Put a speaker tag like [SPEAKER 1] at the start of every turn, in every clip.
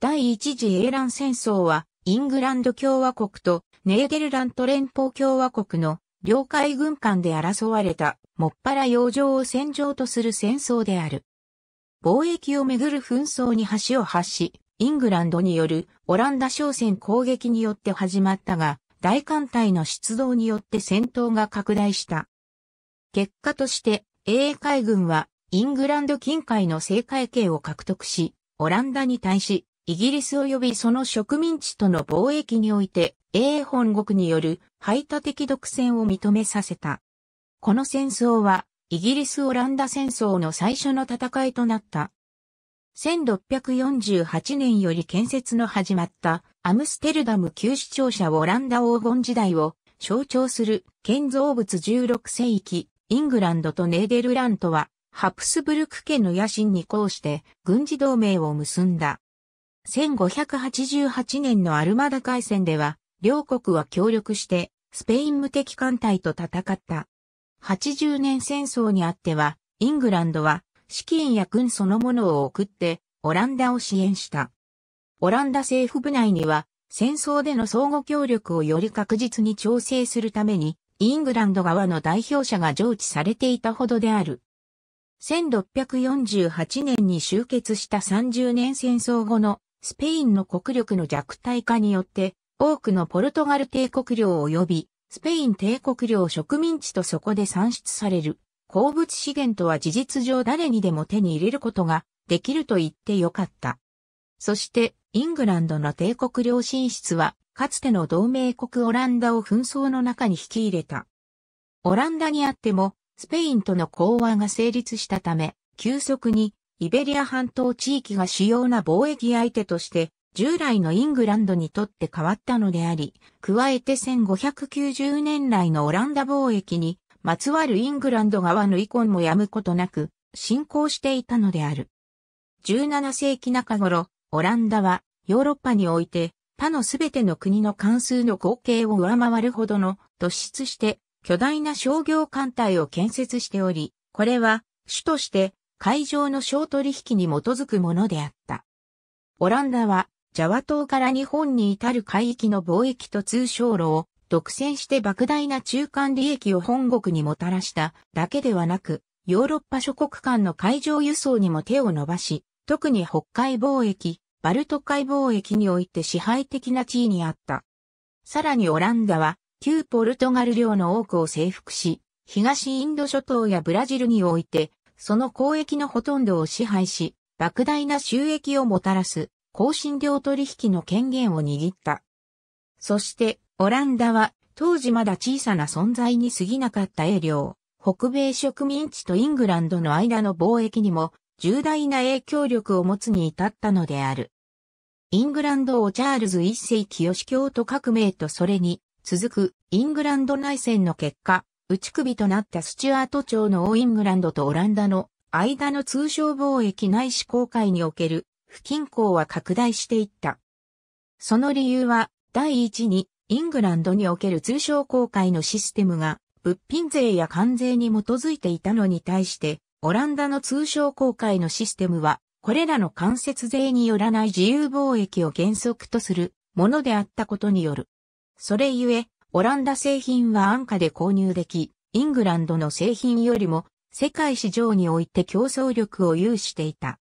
[SPEAKER 1] 第一次英蘭戦争は、イングランド共和国とネーデルラント連邦共和国の領海軍間で争われた、もっぱら洋上を戦場とする戦争である。貿易をめぐる紛争に橋を発し、イングランドによるオランダ商船攻撃によって始まったが、大艦隊の出動によって戦闘が拡大した。結果として、英海軍はイングランド近海の政海系を獲得し、オランダに対し、イギリス及びその植民地との貿易において、英本国による排他的独占を認めさせた。この戦争は、イギリス・オランダ戦争の最初の戦いとなった。1648年より建設の始まったアムステルダム旧市庁舎オランダ黄金時代を象徴する建造物16世紀、イングランドとネーデルラントはハプスブルク家の野心に抗して軍事同盟を結んだ。1588年のアルマダ海戦では、両国は協力してスペイン無敵艦隊と戦った。80年戦争にあっては、イングランドは資金や軍そのものを送ってオランダを支援した。オランダ政府部内には戦争での相互協力をより確実に調整するためにイングランド側の代表者が常知されていたほどである。1648年に終結した30年戦争後のスペインの国力の弱体化によって、多くのポルトガル帝国領及び、スペイン帝国領植民地とそこで産出される、鉱物資源とは事実上誰にでも手に入れることができると言ってよかった。そして、イングランドの帝国領進出は、かつての同盟国オランダを紛争の中に引き入れた。オランダにあっても、スペインとの講和が成立したため、急速にイベリア半島地域が主要な貿易相手として、従来のイングランドにとって変わったのであり、加えて1590年来のオランダ貿易に、まつわるイングランド側の遺恨もやむことなく、進行していたのである。17世紀中頃、オランダはヨーロッパにおいて他のすべての国の関数の合計を上回るほどの突出して巨大な商業艦隊を建設しており、これは主として海上の小取引に基づくものであった。オランダは、ジャワ島から日本に至る海域の貿易と通商路を独占して莫大な中間利益を本国にもたらしただけではなく、ヨーロッパ諸国間の海上輸送にも手を伸ばし、特に北海貿易、バルト海貿易において支配的な地位にあった。さらにオランダは、旧ポルトガル領の多くを征服し、東インド諸島やブラジルにおいてその交易のほとんどを支配し、莫大な収益をもたらす、香辛料取引の権限を握った。そして、オランダは、当時まだ小さな存在に過ぎなかった英領、北米植民地とイングランドの間の貿易にも、重大な影響力を持つに至ったのである。イングランド王チャールズ一世清京都革命とそれに続くイングランド内戦の結果、内首となったスチュアート朝のオーイングランドとオランダの間の通商貿易ないし航海における不均衡は拡大していった。その理由は、第一に、イングランドにおける通商航海のシステムが、物品税や関税に基づいていたのに対して、オランダの通商航海のシステムは、これらの間接税によらない自由貿易を原則とするものであったことによる。それゆえ、オランダ製品は安価で購入でき、イングランドの製品よりも世界市場において競争力を有していた。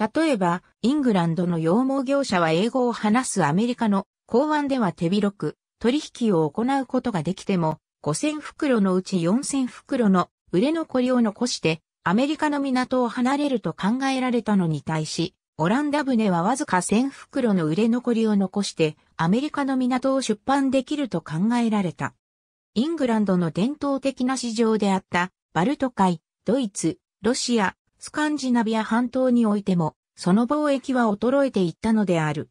[SPEAKER 1] 例えば、イングランドの羊毛業者は英語を話すアメリカの港湾では手広く取引を行うことができても、5000袋のうち4000袋の売れ残りを残してアメリカの港を離れると考えられたのに対し、オランダ船はわずか1000袋の売れ残りを残してアメリカの港を出版できると考えられた。イングランドの伝統的な市場であったバルト海、ドイツ、ロシア、スカンジナビア半島においてもその貿易は衰えていったのである。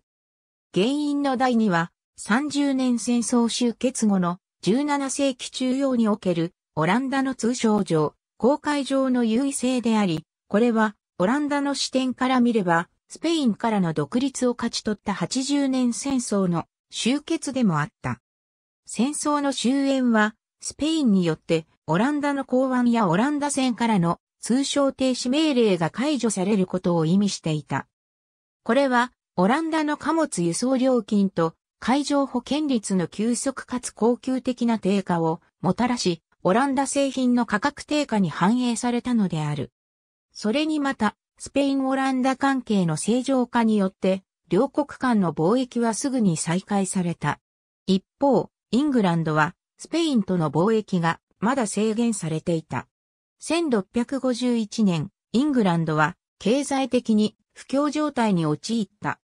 [SPEAKER 1] 原因の第2は30年戦争終結後の17世紀中央におけるオランダの通商上、航海上の優位性であり、これはオランダの視点から見ればスペインからの独立を勝ち取った80年戦争の終結でもあった。戦争の終焉は、スペインによってオランダの港湾やオランダ船からの通商停止命令が解除されることを意味していた。これは、オランダの貨物輸送料金と海上保険率の急速かつ高級的な低下をもたらし、オランダ製品の価格低下に反映されたのである。それにまた、スペイン・オランダ関係の正常化によって、両国間の貿易はすぐに再開された。一方、イングランドは、スペインとの貿易がまだ制限されていた。1651年、イングランドは経済的に不況状態に陥った。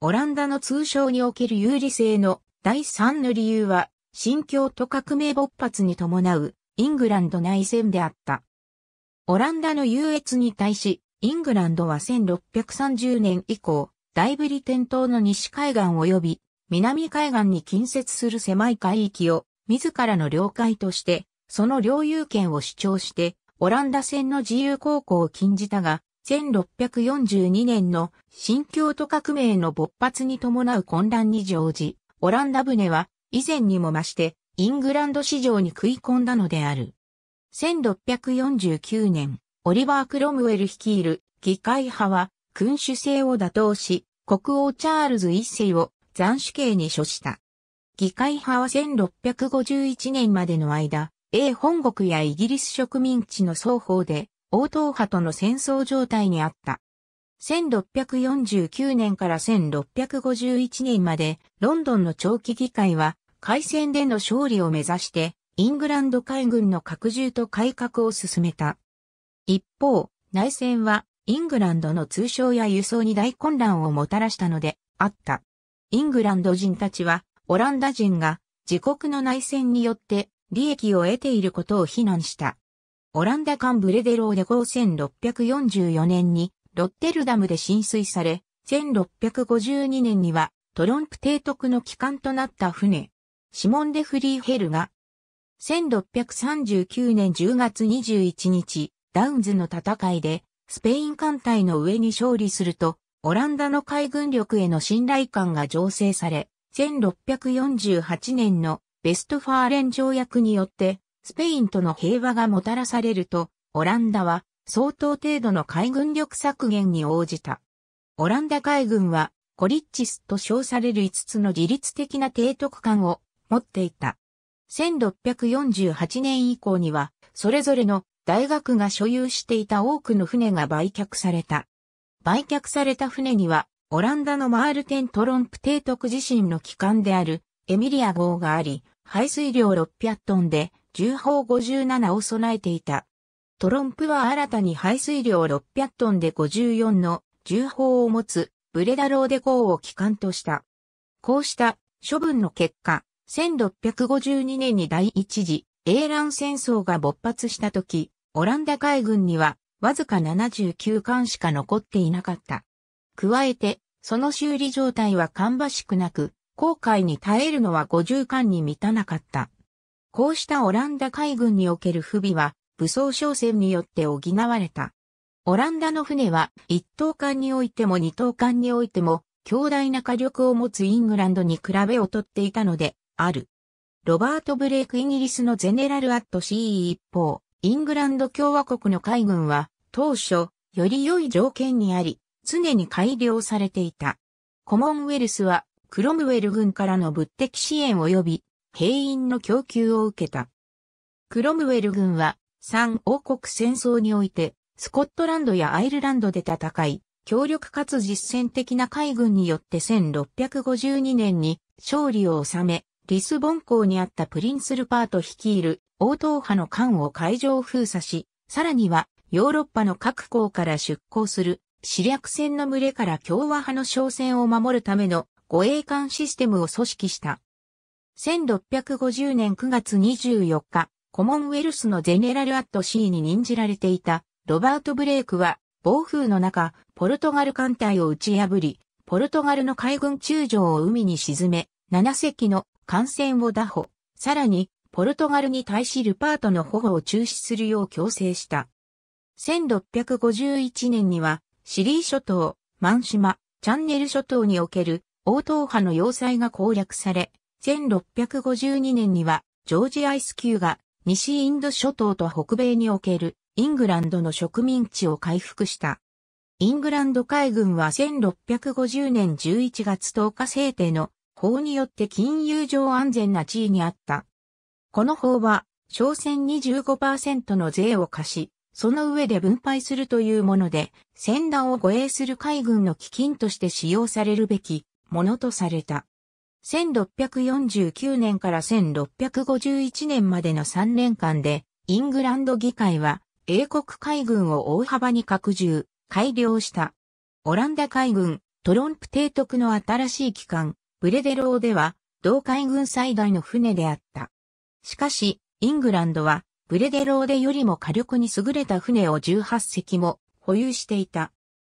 [SPEAKER 1] オランダの通商における有利性の第三の理由は、新教と革命勃発に伴うイングランド内戦であった。オランダの優越に対し、イングランドは1630年以降、大ブリテン島の西海岸及び南海岸に近接する狭い海域を自らの領海として、その領有権を主張して、オランダ船の自由航行を禁じたが、1642年の新教徒革命の勃発に伴う混乱に乗じ、オランダ船は以前にも増してイングランド市場に食い込んだのである。1649年、オリバー・クロムウェル率いる議会派は君主制を打倒し、国王チャールズ一世を斬首刑に処した。議会派は1651年までの間、英本国やイギリス植民地の双方で応答派との戦争状態にあった。1649年から1651年までロンドンの長期議会は海戦での勝利を目指して、イングランド海軍の拡充と改革を進めた。一方、内戦は、イングランドの通商や輸送に大混乱をもたらしたので、あった。イングランド人たちは、オランダ人が自国の内戦によって利益を得ていることを非難した。オランダ艦ブレデローデ1644年にロッテルダムで進水され、1652年にはトロンプ提督の旗艦となった船、シモン・デ・フリーヘルが、1639年10月21日、ダウンズの戦いで、スペイン艦隊の上に勝利すると、オランダの海軍力への信頼感が醸成され、1648年のベストファーレン条約によって、スペインとの平和がもたらされると、オランダは相当程度の海軍力削減に応じた。オランダ海軍は、コリッチスと称される5つの自律的な提督艦を持っていた。1648年以降には、それぞれの大学が所有していた多くの船が売却された。売却された船には、オランダのマールテン・トロンプ提督自身の旗艦であるエミリア号があり、排水量600トンで重砲57を備えていた。トロンプは新たに排水量600トンで54の重砲を持つブレデローデ号を旗艦とした。こうした処分の結果、1652年に第一次英蘭戦争が勃発した時、オランダ海軍にはわずか79艦しか残っていなかった。加えて、その修理状態は芳しくなく、航海に耐えるのは50艦に満たなかった。こうしたオランダ海軍における不備は、武装商船によって補われた。オランダの船は、一等艦においても二等艦においても、強大な火力を持つイングランドに比べ劣っていたので、ある。ロバート・ブレイクイギリスのゼネラル・アット・シー一方、イングランド共和国の海軍は当初、より良い条件にあり、常に改良されていた。コモンウェルスは、クロムウェル軍からの物的支援及び、兵員の供給を受けた。クロムウェル軍は、三王国戦争において、スコットランドやアイルランドで戦い、強力かつ実践的な海軍によって1652年に勝利を収め、リスボン港にあったプリンスルパート率いる応答派の艦を海上封鎖し、さらにはヨーロッパの各港から出港する試略船の群れから共和派の商船を守るための護衛艦システムを組織した。1650年9月24日、コモンウェルスのゼネラルアットシーに任じられていたロバート・ブレイクは暴風の中、ポルトガル艦隊を打ち破り、ポルトガルの海軍中将を海に沈め、7隻の艦船を打破。さらに、ポルトガルに対しルパートの保護を中止するよう強制した。1651年には、シリー諸島、マン島、チャンネル諸島における応答派の要塞が攻略され、1652年には、ジョージアイス級が西インド諸島と北米におけるイングランドの植民地を回復した。イングランド海軍は1650年11月10日制定の法によって金融上安全な地位にあった。この法は、商船に15%の税を課し、その上で分配するというもので、船団を護衛する海軍の基金として使用されるべきものとされた。1649年から1651年までの3年間で、イングランド議会は英国海軍を大幅に拡充、改良した。オランダ海軍、トロンプ提督の新しい機関、ブレデローデは、同海軍最大の船であった。しかし、イングランドはブレデローデよりも火力に優れた船を18隻も保有していた。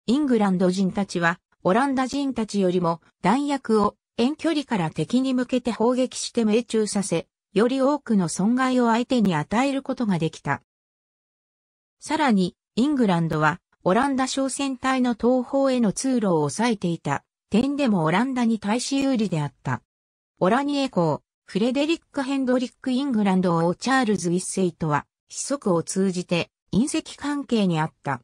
[SPEAKER 1] イングランド人たちは、オランダ人たちよりも弾薬を遠距離から敵に向けて砲撃して命中させ、より多くの損害を相手に与えることができた。さらに、イングランドは、オランダ商船隊の東方への通路を抑えていた点でもオランダに対し有利であった。オラニエ公、フレデリック・ヘンドリック・イングランド王チャールズ・一世とは、子息を通じて隕石関係にあった。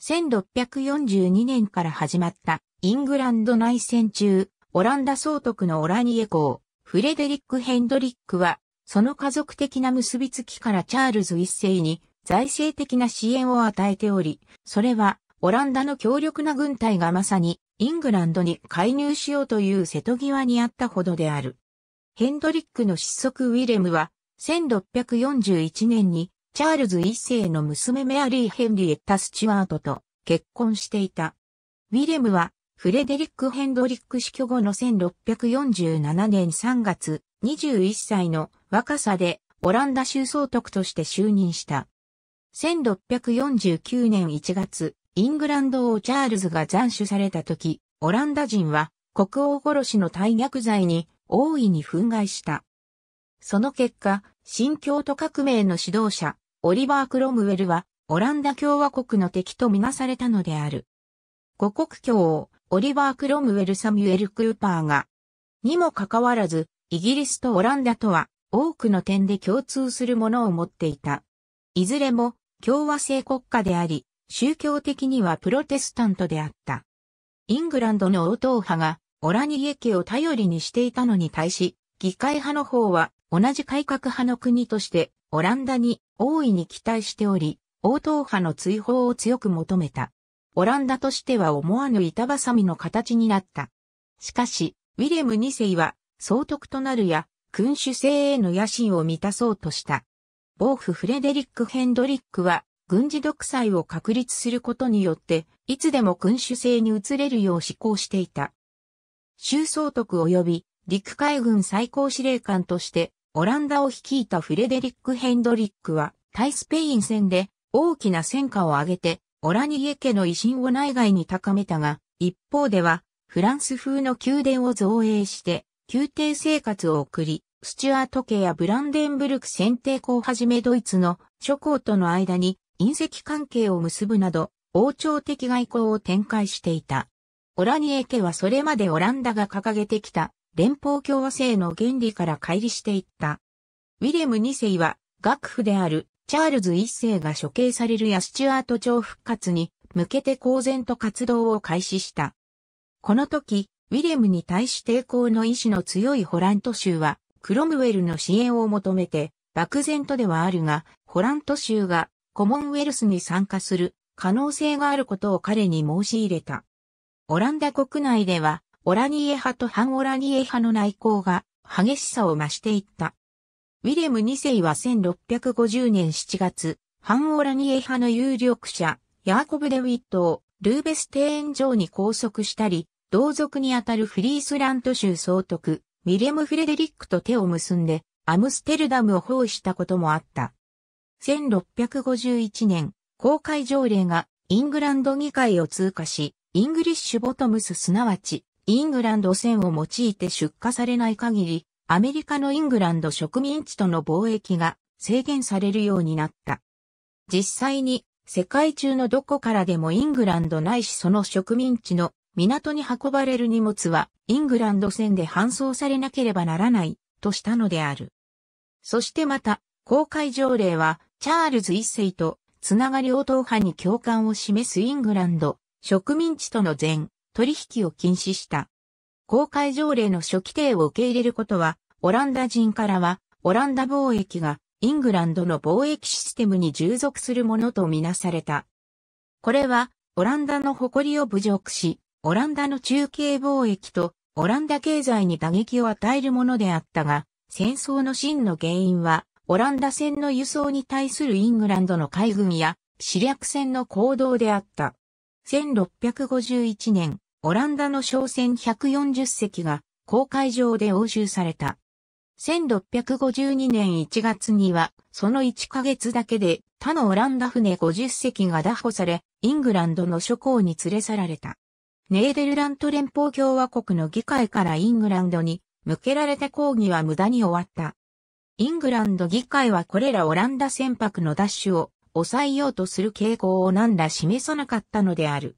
[SPEAKER 1] 1642年から始まったイングランド内戦中、オランダ総督のオラニエ公、フレデリック・ヘンドリックは、その家族的な結びつきからチャールズ一世に財政的な支援を与えており、それはオランダの強力な軍隊がまさにイングランドに介入しようという瀬戸際にあったほどである。ヘンドリックの失速ウィレムは、1641年にチャールズ一世の娘メアリー・ヘンリエッタ・スチュワートと結婚していた。ウィレムはフレデリック・ヘンドリック死去後の1647年3月21歳の若さでオランダ州総督として就任した。1649年1月、イングランド王チャールズが斬首された時、オランダ人は国王殺しの大逆罪に大いに憤慨した。その結果、新京都革命の指導者、オリバー・クロムウェルは、オランダ共和国の敵とみなされたのである。五国王、オリバー・クロムウェル・サミュエル・クーパーが、にもかかわらず、イギリスとオランダとは、多くの点で共通するものを持っていた。いずれも、共和制国家であり、宗教的にはプロテスタントであった。イングランドの応答派がオラニエ家を頼りにしていたのに対し、議会派の方は同じ改革派の国としてオランダに大いに期待しており、応答派の追放を強く求めた。オランダとしては思わぬ板挟みの形になった。しかし、ウィレム2世は総督となるや君主制への野心を満たそうとした。ボーフ・フレデリック・ヘンドリックは軍事独裁を確立することによっていつでも君主制に移れるよう施行していた。州総督及び陸海軍最高司令官としてオランダを率いたフレデリック・ヘンドリックは対スペイン戦で大きな戦果を挙げてオラニエ家の威信を内外に高めたが、一方ではフランス風の宮殿を造営して宮廷生活を送り、スチュアート家やブランデンブルク選定校をはじめドイツの諸侯との間に隕石関係を結ぶなど王朝的外交を展開していた。オラニエ家はそれまでオランダが掲げてきた連邦共和制の原理から乖離していった。ウィレム2世は学府であるチャールズ1世が処刑されるやスチュアート朝復活に向けて公然と活動を開始した。この時、ウィレムに対し抵抗の意志の強いホラント州はクロムウェルの支援を求めて漠然とではあるが、ホラント州がコモンウェルスに参加する可能性があることを彼に申し入れた。オランダ国内では、オラニエ派と反オラニエ派の内向が激しさを増していった。ウィレム2世は1650年7月、反オラニエ派の有力者、ヤーコブ・デ・ウィットをルーベステーン城に拘束したり、同族にあたるフリースラント州総督、ウィレム・フレデリックと手を結んで、アムステルダムを包囲したこともあった。1651年、航海条例がイングランド議会を通過し、 English bottoms すなわち、イングランド船を用いて出荷されない限り、アメリカのイングランド植民地との貿易が制限されるようになった。実際に、世界中のどこからでもイングランドないしその植民地の港に運ばれる荷物はイングランド船で搬送されなければならないとしたのである。そしてまた、公開条例はチャールズ一世とつながり応答派に共感を示すイングランド、植民地との全取引を禁止した。公開条例の初期定を受け入れることは、オランダ人からは、オランダ貿易がイングランドの貿易システムに従属するものとみなされた。これは、オランダの誇りを侮辱し、オランダの中継貿易とオランダ経済に打撃を与えるものであったが、戦争の真の原因は、オランダ船の輸送に対するイングランドの海軍や、試略船の行動であった。1651年、オランダの商船140隻が公海上で押収された。1652年1月には、その1ヶ月だけで他のオランダ船50隻が拿捕され、イングランドの諸港に連れ去られた。ネーデルラント連邦共和国の議会からイングランドに向けられた抗議は無駄に終わった。イングランド議会はこれらオランダ船舶のダッシュを抑えようとする傾向を何ら示さなかったのである。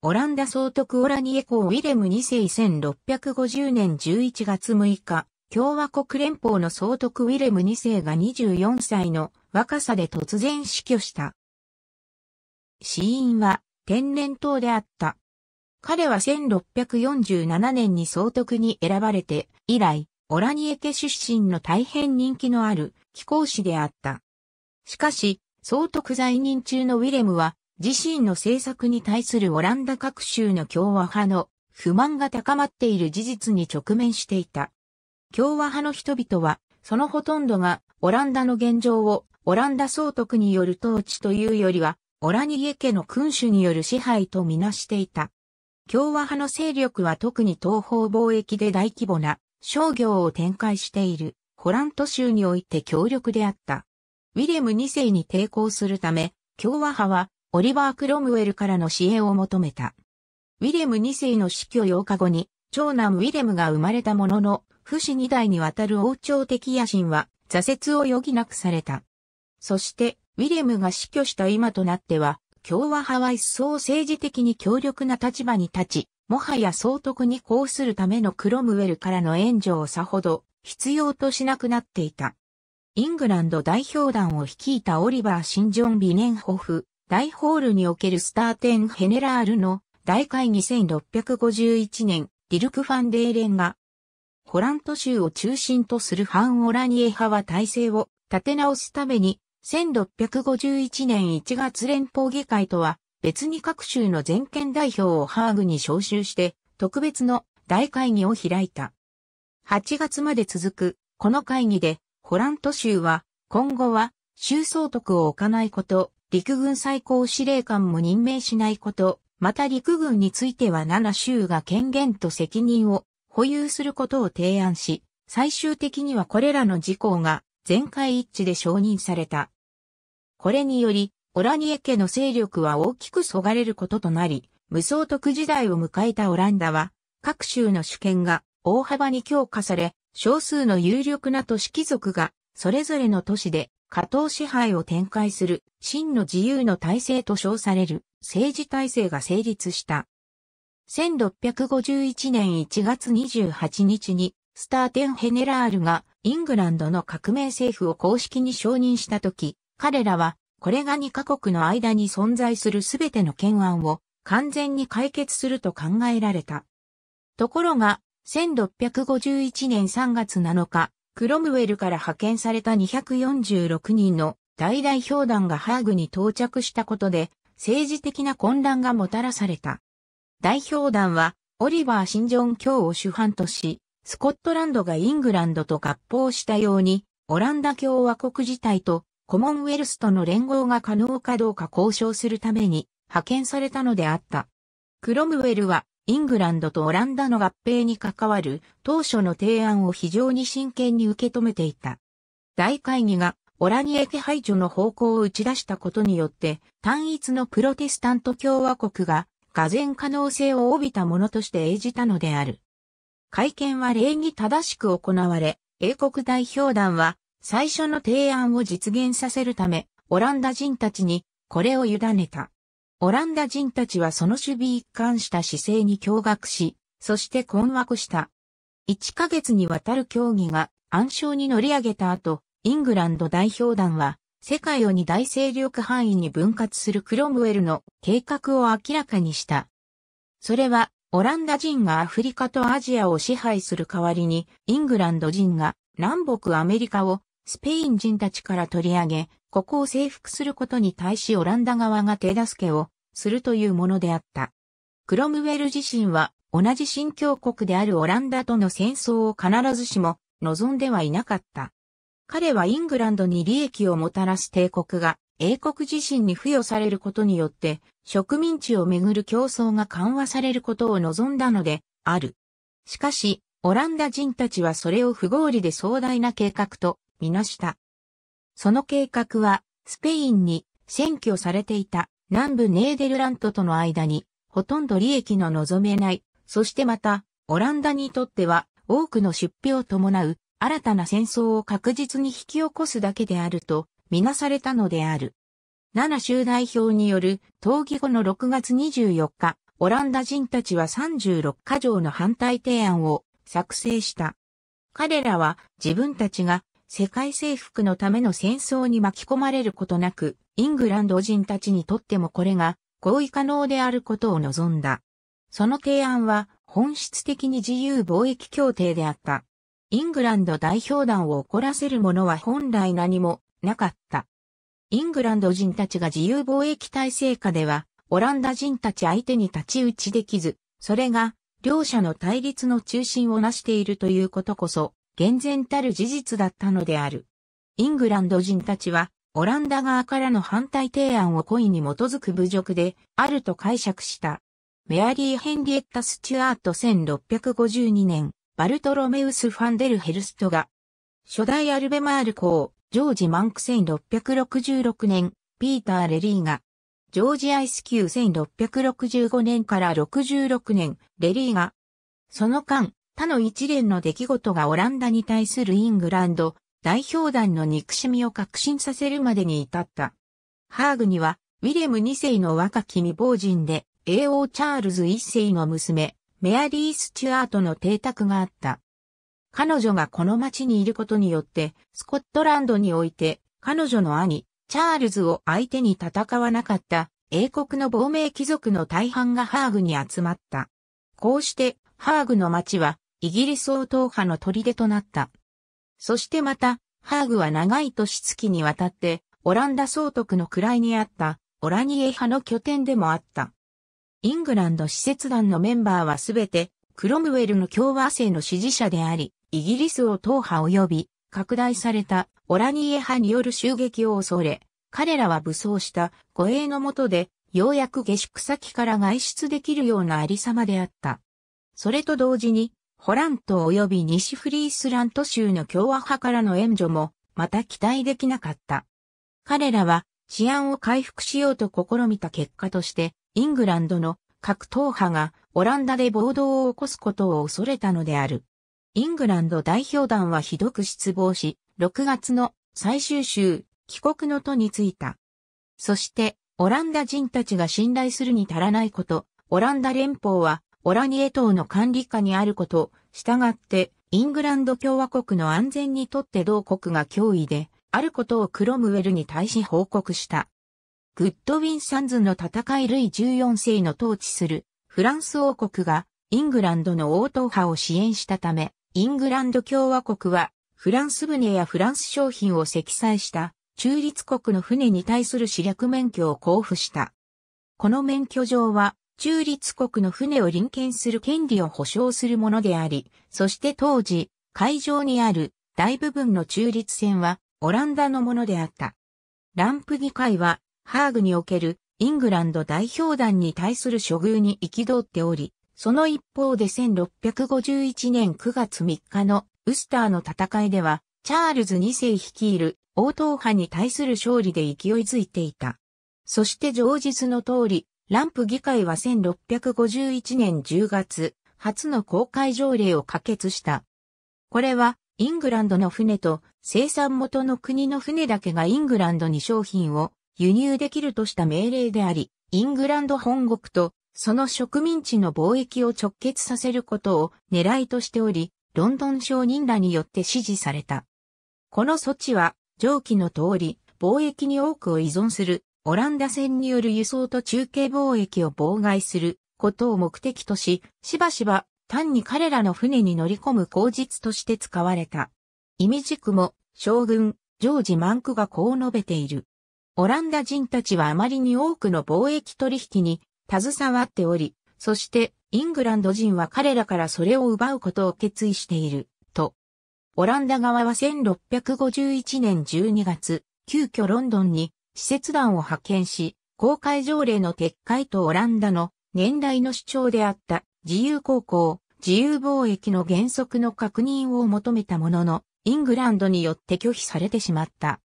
[SPEAKER 1] オランダ総督オラニエ公ウィレム2世1650年11月6日、共和国連邦の総督ウィレム2世が24歳の若さで突然死去した。死因は天然痘であった。彼は1647年に総督に選ばれて以来、オラニエ家出身の大変人気のある貴公子であった。しかし、総督在任中のウィレムは、自身の政策に対するオランダ各州の共和派の不満が高まっている事実に直面していた。共和派の人々は、そのほとんどがオランダの現状をオランダ総督による統治というよりは、オラニエ家の君主による支配とみなしていた。共和派の勢力は特に東方貿易で大規模な商業を展開しているホラント州において強力であった。ウィレム2世に抵抗するため、共和派はオリバー・クロムウェルからの支援を求めた。ウィレム2世の死去8日後に、長男ウィレムが生まれたものの、不死2代にわたる王朝的野心は挫折を余儀なくされた。そして、ウィレムが死去した今となっては、共和派は一層政治的に強力な立場に立ち、もはや総督にこうするためのクロムウェルからの援助をさほど必要としなくなっていた。イングランド代表団を率いたオリバー・シンジョン・ビネンホフ、大ホールにおけるスターテン・ヘネラールの大会議1651年、ディルク・ファンデーレンが、ホラント州を中心とするファン・オラニエ派は体制を立て直すために、1651年1月連邦議会とは別に各州の全権代表をハーグに招集して特別の大会議を開いた。8月まで続くこの会議でホラント州は今後は州総督を置かないこと、陸軍最高司令官も任命しないこと、また陸軍については7州が権限と責任を保有することを提案し、最終的にはこれらの事項が全会一致で承認された。これにより、オラニエ家の勢力は大きくそがれることとなり、無総督時代を迎えたオランダは、各州の主権が大幅に強化され、少数の有力な都市貴族が、それぞれの都市で、加藤支配を展開する、真の自由の体制と称される、政治体制が成立した。1651年1月28日に、スターテン・ヘネラールがイングランドの革命政府を公式に承認したとき、彼らはこれが2カ国の間に存在するすべての懸案を完全に解決すると考えられた。ところが、1651年3月7日、クロムウェルから派遣された246人の大代表団がハーグに到着したことで、政治的な混乱がもたらされた。代表団は、オリバー・シンジョン教を主犯とし、スコットランドがイングランドと合併したように、オランダ共和国自体とコモンウェルスとの連合が可能かどうか交渉するために派遣されたのであった。クロムウェルはイングランドとオランダの合併に関わる当初の提案を非常に真剣に受け止めていた。大会議がオラニエ家排除の方向を打ち出したことによって単一のプロテスタント共和国が俄然可能性を帯びたものとして演じたのである。会見は礼儀正しく行われ、英国代表団は最初の提案を実現させるため、オランダ人たちにこれを委ねた。オランダ人たちはその守備一貫した姿勢に驚愕し、そして困惑した。1ヶ月にわたる協議が暗礁に乗り上げた後、イングランド代表団は世界を二大勢力範囲に分割するクロムウェルの計画を明らかにした。それは、オランダ人がアフリカとアジアを支配する代わりに、イングランド人が南北アメリカをスペイン人たちから取り上げ、ここを征服することに対しオランダ側が手助けをするというものであった。クロムウェル自身は同じ新教国であるオランダとの戦争を必ずしも望んではいなかった。彼はイングランドに利益をもたらす帝国が英国自身に付与されることによって植民地をめぐる競争が緩和されることを望んだのである。しかし、オランダ人たちはそれを不合理で壮大な計画とみなした。その計画はスペインに占拠されていた南部ネーデルラントとの間にほとんど利益の望めない、そしてまたオランダにとっては多くの出費を伴う新たな戦争を確実に引き起こすだけであるとみなされたのである。七州代表による討議後の6月24日、オランダ人たちは36箇条の反対提案を作成した。彼らは自分たちが世界征服のための戦争に巻き込まれることなく、イングランド人たちにとってもこれが合意可能であることを望んだ。その提案は本質的に自由貿易協定であった。イングランド代表団を怒らせるものは本来何もなかった。イングランド人たちが自由貿易体制下では、オランダ人たち相手に立ち打ちできず、それが両者の対立の中心をなしているということこそ、厳然たる事実だったのである。イングランド人たちは、オランダ側からの反対提案を故意に基づく侮辱であると解釈した。メアリー・ヘンリエッタ・スチュアート1652年、バルトロメウス・ファンデルヘルストが、初代アルベマール公、ジョージ・マンク1666年、ピーター・レリーが、ジョージ・アイスキュー1665年から66年、レリーが、その間、他の一連の出来事がオランダに対するイングランド代表団の憎しみを確信させるまでに至った。ハーグには、ウィレム2世の若き未亡人で、英王チャールズ1世の娘、メアリー・スチュアートの邸宅があった。彼女がこの町にいることによって、スコットランドにおいて、彼女の兄、チャールズを相手に戦わなかった英国の亡命貴族の大半がハーグに集まった。こうして、ハーグの町は、イギリス王党派の砦となった。そしてまた、ハーグは長い年月にわたって、オランダ総督の位にあった、オラニエ派の拠点でもあった。イングランド使節団のメンバーはすべて、クロムウェルの共和制の支持者であり、イギリスを党派及び、拡大されたオラニエ派による襲撃を恐れ、彼らは武装した護衛の下で、ようやく下宿先から外出できるようなありさまであった。それと同時に、ホラント及び西フリースラント州の共和派からの援助も、また期待できなかった。彼らは治安を回復しようと試みた結果として、イングランドの各党派がオランダで暴動を起こすことを恐れたのである。イングランド代表団はひどく失望し、6月の最終週、帰国の途に着いた。そして、オランダ人たちが信頼するに足らないこと、オランダ連邦は、オラニエ島の管理下にあること、従って、イングランド共和国の安全にとって同国が脅威で、あることをクロムウェルに対し報告した。グッドウィン・サンズの戦いルイ14世の統治するフランス王国がイングランドの王党派を支援したため、イングランド共和国はフランス船やフランス商品を積載した中立国の船に対する私掠免許を交付した。この免許状は中立国の船を臨検する権利を保障するものであり、そして当時、海上にある大部分の中立船はオランダのものであった。ランプ議会はハーグにおけるイングランド代表団に対する処遇に憤っており、その一方で1651年9月3日のウスターの戦いでは、チャールズ2世率いる王党派に対する勝利で勢いづいていた。そして上日の通り、ランプ議会は1651年10月、初の公開条例を可決した。これは、イングランドの船と生産元の国の船だけがイングランドに商品を輸入できるとした命令であり、イングランド本国とその植民地の貿易を直結させることを狙いとしており、ロンドン商人らによって支持された。この措置は、上記の通り、貿易に多くを依存するオランダ船による輸送と中継貿易を妨害することを目的とし、しばしば単に彼らの船に乗り込む口実として使われた。意味軸も将軍、ジョージ・マンクがこう述べている。オランダ人たちはあまりに多くの貿易取引に携わっており、そしてイングランド人は彼らからそれを奪うことを決意している、と。オランダ側は1651年12月、急遽ロンドンに施設団を派遣し、公開条例の撤回とオランダの年代の主張であった自由航行、自由貿易の原則の確認を求めたものの、イングランドによって拒否されてしまった。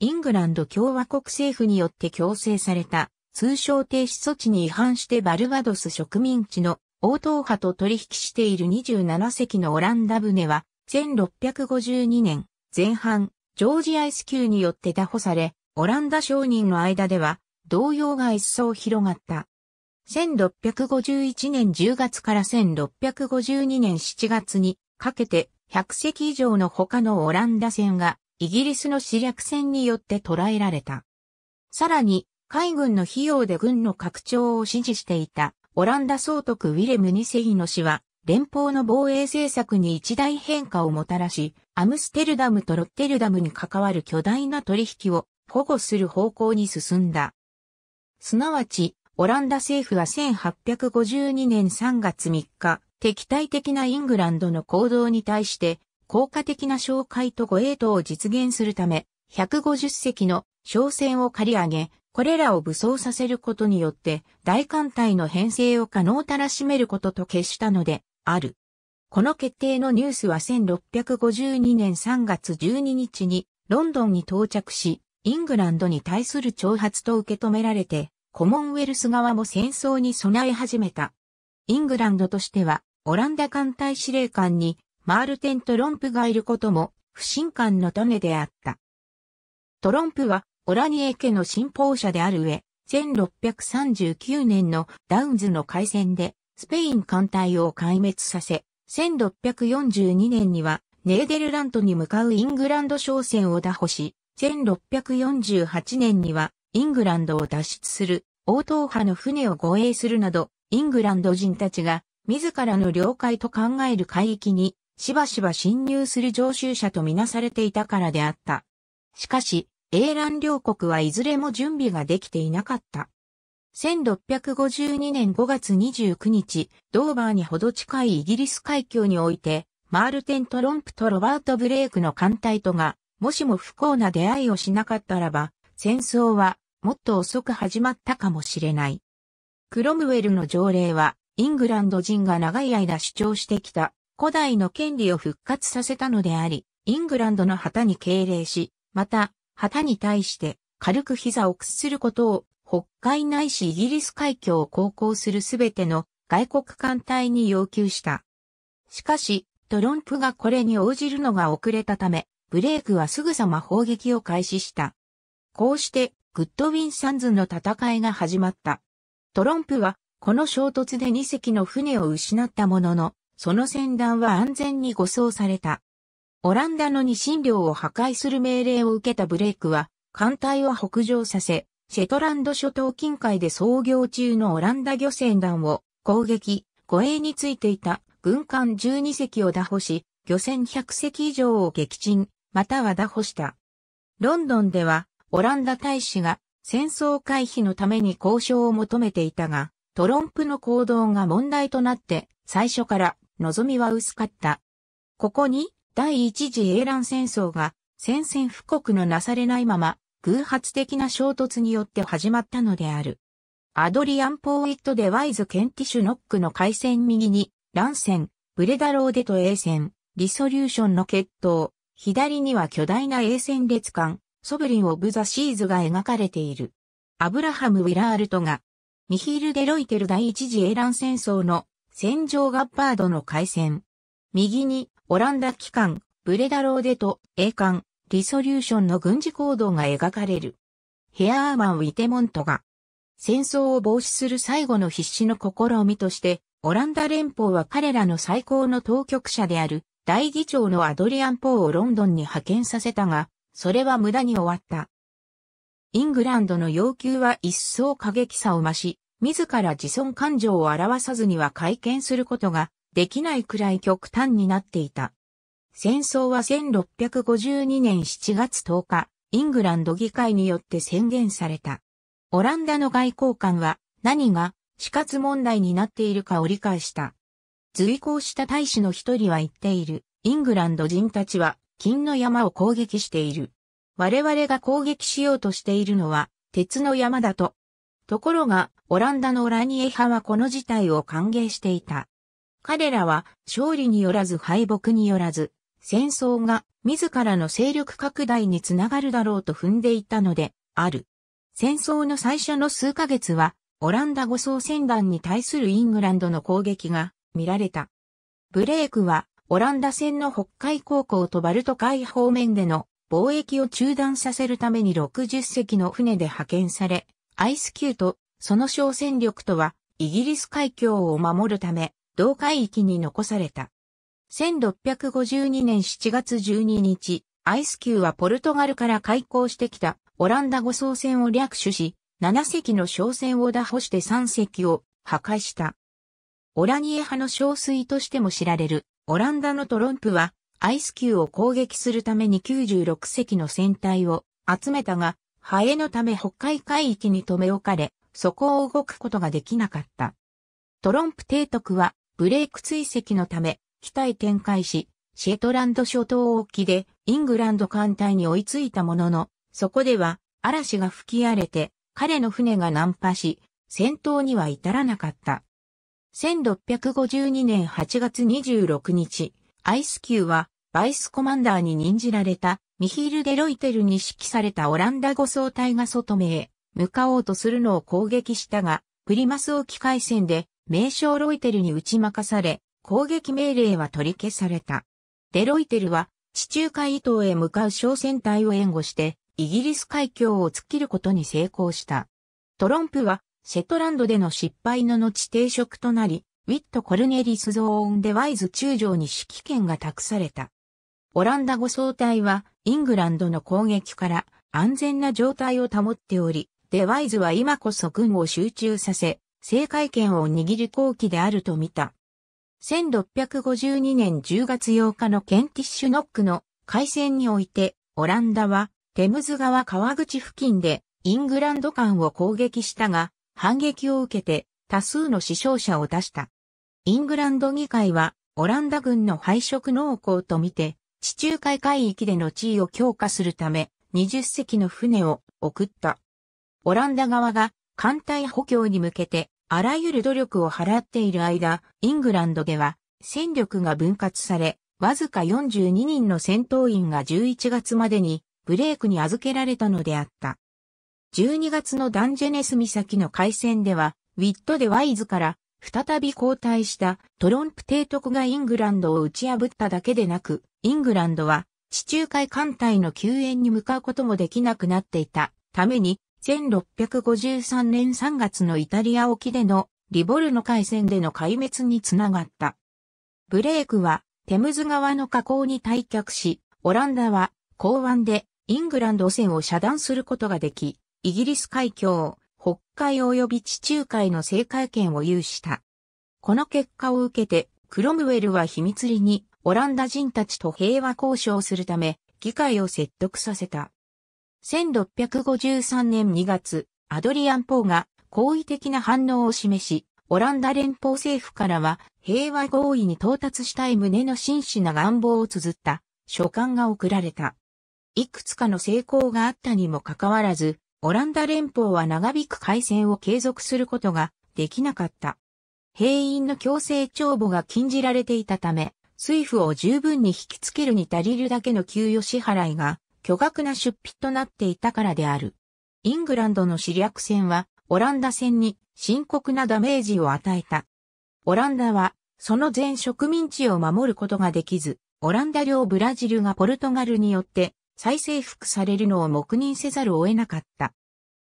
[SPEAKER 1] イングランド共和国政府によって強制された通商停止措置に違反してバルバドス植民地の応答派と取引している27隻のオランダ船は1652年前半ジョージアイス級によって拿捕され、オランダ商人の間では動揺が一層広がった。1651年10月から1652年7月にかけて100隻以上の他のオランダ船がイギリスの試略船によって捕らえられた。さらに、海軍の費用で軍の拡張を支持していたオランダ総督ウィレム・ニセイの氏は、連邦の防衛政策に一大変化をもたらし、アムステルダムとロッテルダムに関わる巨大な取引を保護する方向に進んだ。すなわち、オランダ政府は1852年3月3日、敵対的なイングランドの行動に対して、効果的な紹介と護衛等を実現するため、150隻の商船を借り上げ、これらを武装させることによって、大艦隊の編成を可能たらしめることと決したので、ある。この決定のニュースは1652年3月12日にロンドンに到着し、イングランドに対する挑発と受け止められて、コモンウェルス側も戦争に備え始めた。イングランドとしては、オランダ艦隊司令官にマールテン・トロンプがいることも不信感の種であった。トロンプはオラニエ家の信奉者である上、1639年のダウンズの海戦でスペイン艦隊を壊滅させ、1642年にはネーデルラントに向かうイングランド商船を拿捕し、1648年にはイングランドを脱出する王党派の船を護衛するなど、イングランド人たちが自らの領海と考える海域にしばしば侵入する常習者とみなされていたからであった。しかし、英蘭両国はいずれも準備ができていなかった。1652年5月29日、ドーバーにほど近いイギリス海峡において、マールテン・トロンプとロバート・ブレイクの艦隊とが、もしも不幸な出会いをしなかったらば、戦争はもっと遅く始まったかもしれない。クロムウェルの条例は、イングランド人が長い間主張してきた古代の権利を復活させたのであり、イングランドの旗に敬礼し、また、旗に対して軽く膝を屈することを北海ないしイギリス海峡を航行するすべての外国艦隊に要求した。しかし、トロンプがこれに応じるのが遅れたため、ブレイクはすぐさま砲撃を開始した。こうして、グッドウィン・サンズの戦いが始まった。トロンプは、この衝突で2隻の船を失ったものの、その船団は安全に護送された。オランダのニシン漁を破壊する命令を受けたブレイクは、艦隊を北上させ、シェトランド諸島近海で操業中のオランダ漁船団を攻撃、護衛についていた軍艦12隻を拿捕し、漁船100隻以上を撃沈、または拿捕した。ロンドンでは、オランダ大使が戦争回避のために交渉を求めていたが、トロンプの行動が問題となって最初から望みは薄かった。ここに第一次英蘭戦争が宣戦布告のなされないまま偶発的な衝突によって始まったのである。アドリアン・ポーイットでワイズ・ケンティシュノックの海戦右にランセン、ブレダローデと A 線、リソリューションの決闘、左には巨大な A 線列艦、ソブリン・オブ・ザ・シーズが描かれている。アブラハム・ウィラールトが、ミヒール・デロイテル第一次英蘭戦争の戦場ガッバードの海戦。右に、オランダ機関、ブレダローデと、栄艦、リソリューションの軍事行動が描かれる。ヘアーマン・ウィテモントが、戦争を防止する最後の必死の試みとして、オランダ連邦は彼らの最高の当局者である、大議長のアドリアン・ポーをロンドンに派遣させたが、それは無駄に終わった。イングランドの要求は一層過激さを増し、自ら自尊感情を表さずには会見することができないくらい極端になっていた。戦争は1652年7月10日、イングランド議会によって宣言された。オランダの外交官は何が死活問題になっているかを理解した。随行した大使の一人は言っている。イングランド人たちは金の山を攻撃している。我々が攻撃しようとしているのは鉄の山だと。ところが、オランダのオラニエ派はこの事態を歓迎していた。彼らは勝利によらず敗北によらず、戦争が自らの勢力拡大につながるだろうと踏んでいたのである。戦争の最初の数ヶ月は、オランダ護送船団に対するイングランドの攻撃が見られた。ブレークは、オランダ船の北海航行とバルト海方面での貿易を中断させるために60隻の船で派遣され、アイス級とその小戦力とはイギリス海峡を守るため同海域に残された。1652年7月12日、アイス級はポルトガルから開港してきたオランダ護送船を略取し、7隻の商船を打破して3隻を破壊した。オラニエ派の小水としても知られるオランダのトロンプはアイス級を攻撃するために96隻の船体を集めたが、ハエのため北海海域に留め置かれ、そこを動くことができなかった。トロンプ提督はブレイク追跡のため、北へ展開し、シェトランド諸島沖でイングランド艦隊に追いついたものの、そこでは嵐が吹き荒れて、彼の船が難破し、戦闘には至らなかった。1652年8月26日、アイス級はバイスコマンダーに任じられたミヒール・デロイテルに指揮されたオランダ護送隊が外目へ向かおうとするのを攻撃したが、プリマス沖海戦で名称ロイテルに打ち負かされ、攻撃命令は取り消された。デロイテルは地中海島へ向かう小船隊を援護して、イギリス海峡を突っ切ることに成功した。トロンプは、シェトランドでの失敗の後定職となり、ウィット・コルネリスゾーンでワイズ中将に指揮権が託された。オランダ護送隊は、イングランドの攻撃から安全な状態を保っており、デワイズは今こそ軍を集中させ、政界権を握る後期であると見た。1652年10月8日のケンティッシュノックの海戦において、オランダはテムズ川川口付近でイングランド艦を攻撃したが、反撃を受けて多数の死傷者を出した。イングランド議会はオランダ軍の敗色濃厚とみて、地中海海域での地位を強化するため、20隻の船を送った。オランダ側が艦隊補強に向けてあらゆる努力を払っている間、イングランドでは戦力が分割され、わずか42人の戦闘員が11月までにブレークに預けられたのであった。12月のダンジェネス岬の海戦では、ウィットでワイズから再び交代したトロンプ提督がイングランドを打ち破っただけでなく、イングランドは地中海艦隊の救援に向かうこともできなくなっていたために1653年3月のイタリア沖でのリボルノ海戦での壊滅につながった。ブレークはテムズ川の河口に退却し、オランダは港湾でイングランド船を遮断することができ、イギリス海峡、北海及び地中海の政界権を有した。この結果を受けて、クロムウェルは秘密裏にオランダ人たちと平和交渉するため、議会を説得させた。1653年2月、アドリアン・ポーが好意的な反応を示し、オランダ連邦政府からは平和合意に到達したい旨の真摯な願望を綴った書簡が送られた。いくつかの成功があったにもかかわらず、オランダ連邦は長引く海戦を継続することができなかった。兵員の強制帳簿が禁じられていたため、水夫を十分に引きつけるに足りるだけの給与支払いが巨額な出費となっていたからである。イングランドの試略戦は、オランダ戦に深刻なダメージを与えた。オランダは、その全植民地を守ることができず、オランダ領ブラジルがポルトガルによって再征服されるのを黙認せざるを得なかった。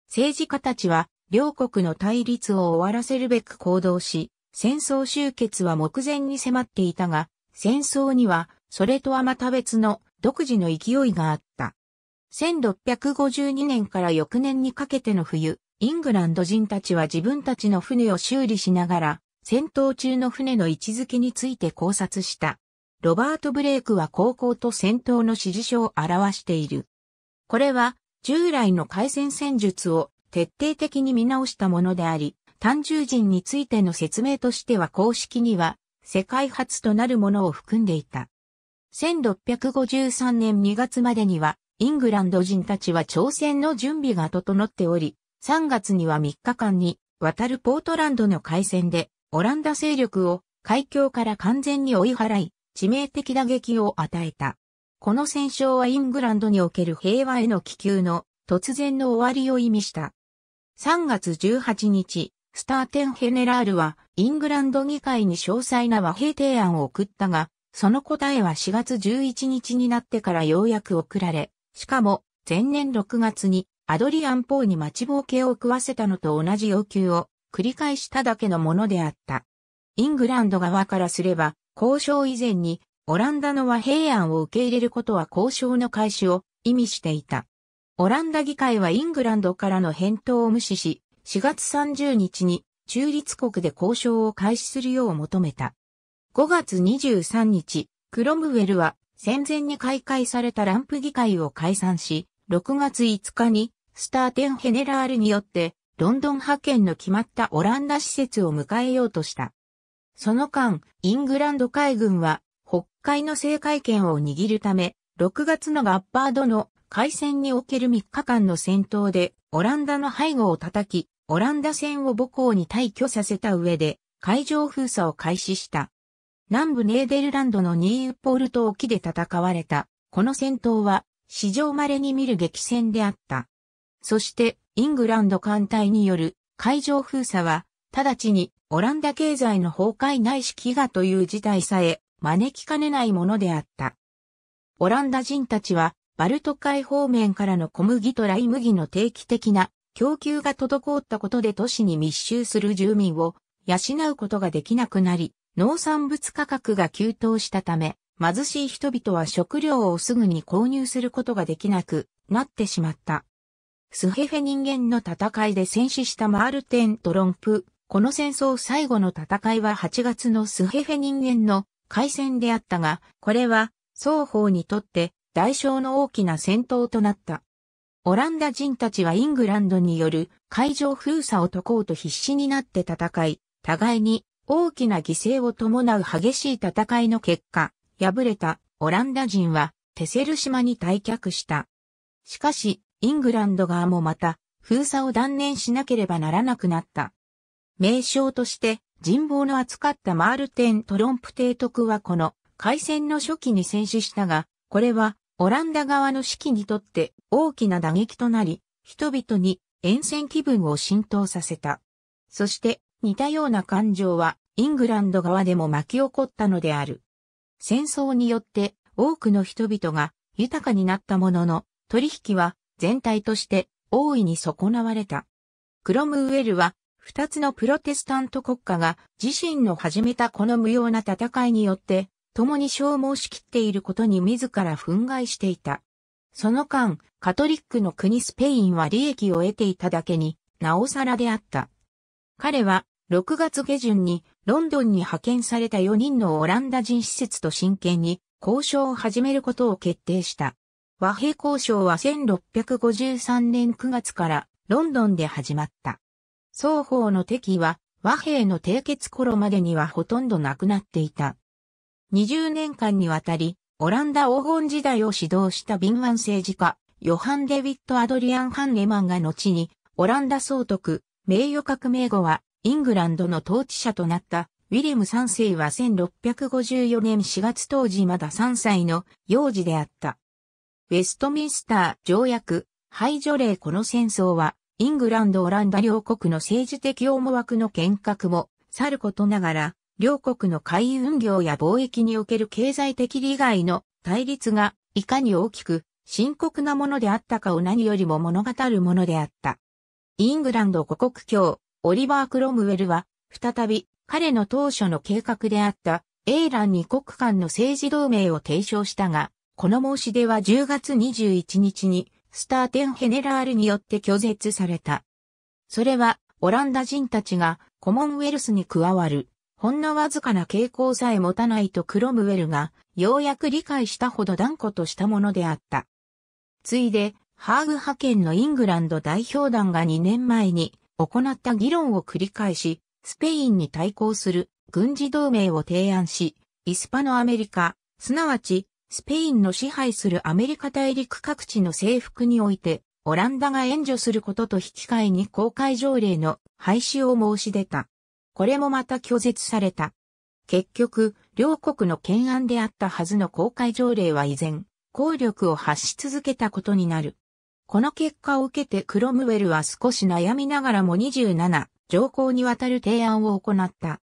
[SPEAKER 1] 政治家たちは、両国の対立を終わらせるべく行動し、戦争終結は目前に迫っていたが、戦争には、それとはまた別の独自の勢いがあった。1652年から翌年にかけての冬、イングランド人たちは自分たちの船を修理しながら、戦闘中の船の位置づけについて考察した。ロバート・ブレイクは高校と戦闘の指示書を表している。これは、従来の海戦戦術を徹底的に見直したものであり、単獣人についての説明としては公式には世界初となるものを含んでいた。1653年2月までにはイングランド人たちは朝鮮の準備が整っており、3月には3日間に渡るポートランドの海戦でオランダ勢力を海峡から完全に追い払い、致命的打撃を与えた。この戦勝はイングランドにおける平和への気球の突然の終わりを意味した。3月18日、スターテンヘネラールはイングランド議会に詳細な和平提案を送ったが、その答えは4月11日になってからようやく送られ、しかも、前年6月にアドリアン・ポーに待ちぼうけを食わせたのと同じ要求を繰り返しただけのものであった。イングランド側からすれば、交渉以前にオランダの和平案を受け入れることは交渉の開始を意味していた。オランダ議会はイングランドからの返答を無視し、4月30日に中立国で交渉を開始するよう求めた。5月23日、クロムウェルは戦前に開会されたランプ議会を解散し、6月5日にスターテンヘネラールによってロンドン派遣の決まったオランダ施設を迎えようとした。その間、イングランド海軍は北海の政界権を握るため、6月のガッバードの海戦における3日間の戦闘でオランダの背後を叩き、オランダ船を母港に退去させた上で海上封鎖を開始した。南部ネーデルランドのニーウポールト沖で戦われた。この戦闘は史上稀に見る激戦であった。そしてイングランド艦隊による海上封鎖は直ちにオランダ経済の崩壊ないし飢餓という事態さえ招きかねないものであった。オランダ人たちはバルト海方面からの小麦とライ麦の定期的な供給が滞ったことで都市に密集する住民を養うことができなくなり、農産物価格が急騰したため、貧しい人々は食料をすぐに購入することができなくなってしまった。スヘフェ人間の戦いで戦死したマールテン・トロンプ。この戦争最後の戦いは8月のスヘフェ人間の海戦であったが、これは双方にとって代償の大きな戦闘となった。オランダ人たちはイングランドによる海上封鎖を解こうと必死になって戦い、互いに大きな犠牲を伴う激しい戦いの結果、敗れたオランダ人はテセル島に退却した。しかし、イングランド側もまた封鎖を断念しなければならなくなった。名将として人望の厚かったマールテン・トロンプ提督はこの海戦の初期に戦死したが、これはオランダ側の士気にとって大きな打撃となり、人々に厭戦気分を浸透させた。そして似たような感情はイングランド側でも巻き起こったのである。戦争によって多くの人々が豊かになったものの取引は全体として大いに損なわれた。クロムウェルは二つのプロテスタント国家が自身の始めたこの無用な戦いによって共に消耗しきっていることに自ら憤慨していた。その間、カトリックの国スペインは利益を得ていただけに、なおさらであった。彼は6月下旬にロンドンに派遣された4人のオランダ人施設と真剣に交渉を始めることを決定した。和平交渉は1653年9月からロンドンで始まった。双方の敵は和平の締結頃までにはほとんどなくなっていた。20年間にわたりオランダ黄金時代を指導した敏腕政治家、ヨハン・デビット・アドリアン・ハンネマンが後にオランダ総督、名誉革命後はイングランドの統治者となったウィリアム3世は1654年4月当時まだ3歳の幼児であった。ウェストミンスター条約、排除令この戦争は、イングランド・オランダ両国の政治的思惑の見学も、さることながら、両国の海運業や貿易における経済的利害の対立がいかに大きく深刻なものであったかを何よりも物語るものであった。イングランド五国境、オリバー・クロムウェルは、再び、彼の当初の計画であった、エーラン二国間の政治同盟を提唱したが、この申し出は10月21日に、スターテンヘネラールによって拒絶された。それは、オランダ人たちがコモンウェルスに加わる、ほんのわずかな傾向さえ持たないとクロムウェルが、ようやく理解したほど断固としたものであった。ついで、ハーグ派遣のイングランド代表団が2年前に行った議論を繰り返し、スペインに対抗する軍事同盟を提案し、イスパノアメリカ、すなわちスペインの支配するアメリカ大陸各地の征服において、オランダが援助することと引き換えに公開条例の廃止を申し出た。これもまた拒絶された。結局、両国の懸案であったはずの公開条例は依然、効力を発し続けたことになる。この結果を受けてクロムウェルは少し悩みながらも27条項にわたる提案を行った。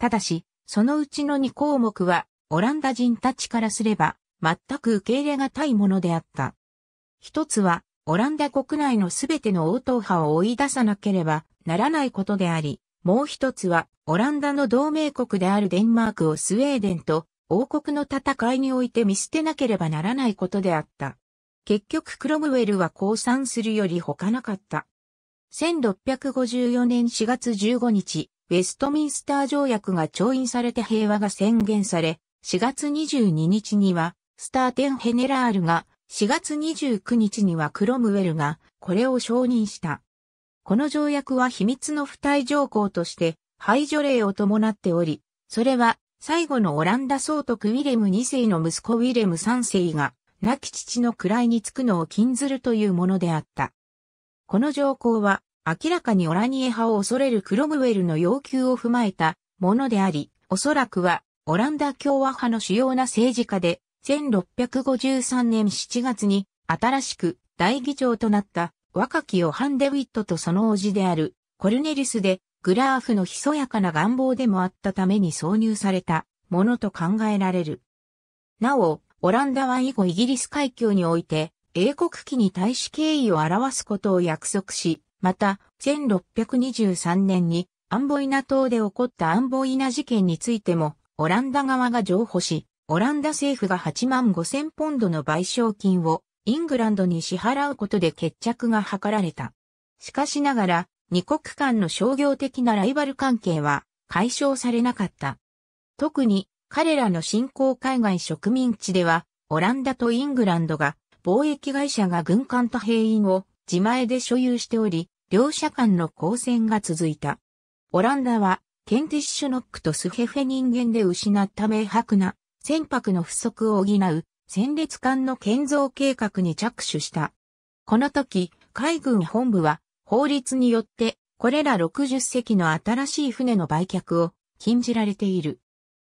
[SPEAKER 1] ただし、そのうちの2項目は、オランダ人たちからすれば、全く受け入れがたいものであった。一つは、オランダ国内のすべての応答派を追い出さなければならないことであり、もう一つは、オランダの同盟国であるデンマークをスウェーデンと王国の戦いにおいて見捨てなければならないことであった。結局クロムウェルは降参するより他なかった。1654年4月15日、ウェストミンスター条約が調印されて平和が宣言され、4月22日には、スターテンヘネラールが、4月29日にはクロムウェルが、これを承認した。この条約は秘密の付帯条項として、排除令を伴っており、それは最後のオランダ総督ウィレム2世の息子ウィレム3世が、亡き父の位につくのを禁ずるというものであった。この条項は、明らかにオラニエ派を恐れるクロムウェルの要求を踏まえたものであり、おそらくは、オランダ共和派の主要な政治家で、1653年7月に、新しく大議長となった若きヨハン・デウィットとその叔父であるコルネリスでグラーフのひそやかな願望でもあったために挿入されたものと考えられる。なお、オランダは以後イギリス海峡において、英国旗に対し敬意を表すことを約束し、また、1623年にアンボイナ島で起こったアンボイナ事件についても、オランダ側が譲歩し、オランダ政府が8万5千ポンドの賠償金をイングランドに支払うことで決着が図られた。しかしながら、二国間の商業的なライバル関係は解消されなかった。特に彼らの新興海外植民地では、オランダとイングランドが貿易会社が軍艦と兵員を自前で所有しており、両者間の交戦が続いた。オランダはケンティッシュノックとスヘフェ人間で失った明白な船舶の不足を補う戦列艦の建造計画に着手した。この時、海軍本部は法律によってこれら60隻の新しい船の売却を禁じられている。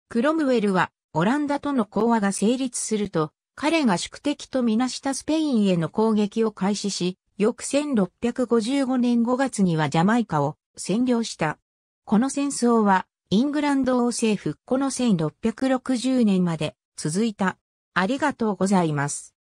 [SPEAKER 1] クロムウェルはオランダとの講和が成立すると彼が宿敵とみなしたスペインへの攻撃を開始し、翌1655年5月にはジャマイカを占領した。この戦争はイングランド王政復古の1660年まで続いた。ありがとうございます。